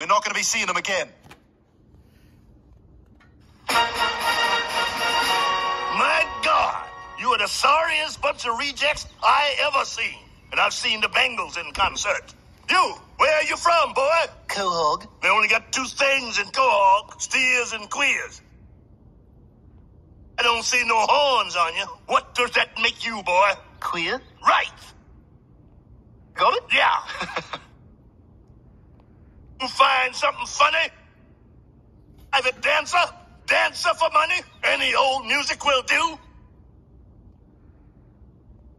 We're not going to be seeing them again. My God, you are the sorriest bunch of rejects I ever seen. And I've seen the Bangles in concert. You, where are you from, boy? Quahog. They only got two things in Quahog, steers and queers. I don't see no horns on you. What does that make you, boy? Queer? Right. Got it? Yeah. you find something funny? I've a dancer? Dancer for money? Any old music will do?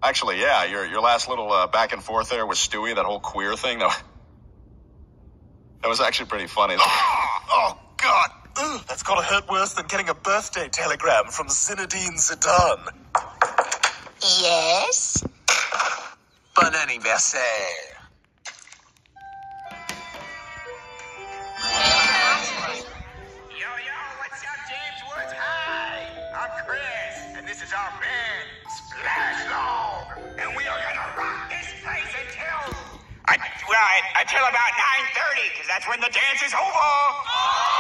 Actually, yeah, your your last little uh, back and forth there with Stewie, that whole queer thing, that, that was actually pretty funny. Oh, God. Ugh, that's gotta hurt worse than getting a birthday telegram from Zinedine Zidane. Yes? Bon anniversaire. Is our band, Splash Log, and we are gonna rock this place until, I, well, until about 9.30, because that's when the dance is over. Evil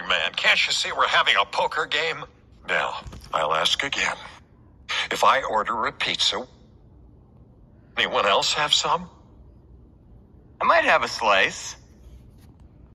young man. Can't you see we're having a poker game? Now, I'll ask again. If I order a pizza, anyone else have some? I might have a slice.